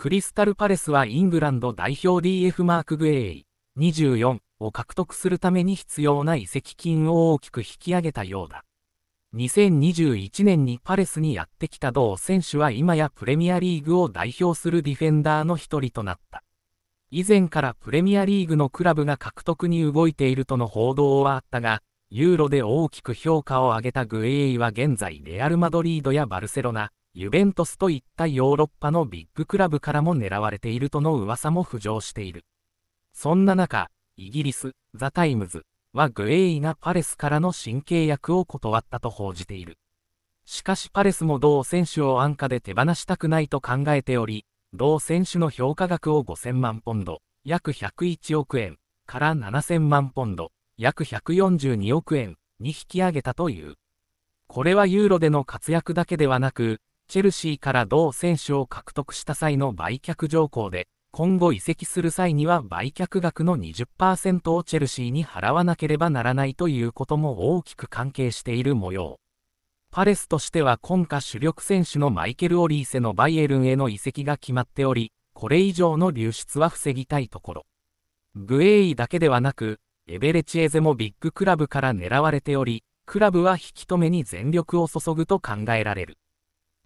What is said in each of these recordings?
クリスタルパレスはイングランド代表 DF マーク・グエイ24を獲得するために必要な移籍金を大きく引き上げたようだ。2021年にパレスにやってきた同選手は今やプレミアリーグを代表するディフェンダーの一人となった。以前からプレミアリーグのクラブが獲得に動いているとの報道はあったが、ユーロで大きく評価を上げたグエイは現在レアル・マドリードやバルセロナ、ユベントスといったヨーロッパのビッグクラブからも狙われているとの噂も浮上している。そんな中、イギリス、ザ・タイムズはグエイがパレスからの新契約を断ったと報じている。しかしパレスも同選手を安価で手放したくないと考えており、同選手の評価額を5000万ポンド、約101億円から7000万ポンド、約142億円に引き上げたという。これはユーロでの活躍だけではなく、チェルシーから同選手を獲得した際の売却条項で、今後移籍する際には売却額の20%をチェルシーに払わなければならないということも大きく関係している模様。パレスとしては今夏主力選手のマイケル・オリーセのバイエルンへの移籍が決まっており、これ以上の流出は防ぎたいところ。グエイだけではなく、エベレチエゼもビッグクラブから狙われており、クラブは引き止めに全力を注ぐと考えられる。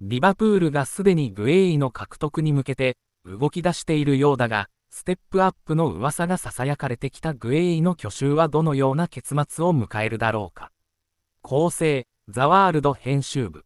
リバプールがすでにグエイの獲得に向けて動き出しているようだが、ステップアップの噂が囁かれてきたグエイの去就はどのような結末を迎えるだろうか。構成、ザワールド編集部。